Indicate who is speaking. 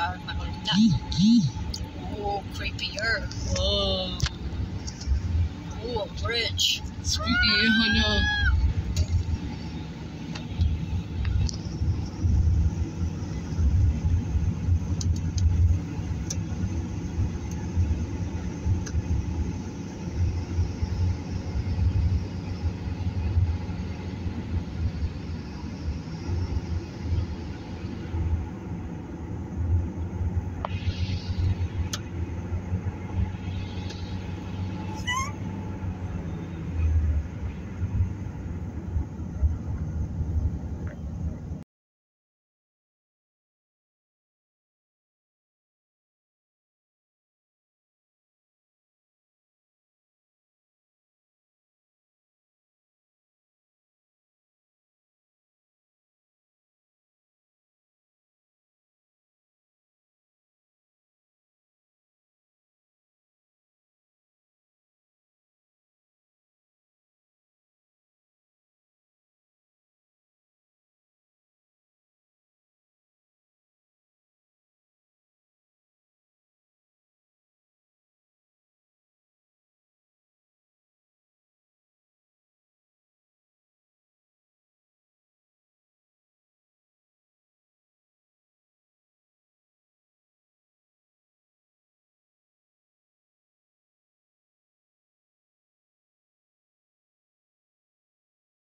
Speaker 1: parang nakulta. Oh, creepier.
Speaker 2: Oh.
Speaker 1: Oh, a bridge.
Speaker 2: Spooky, oh no.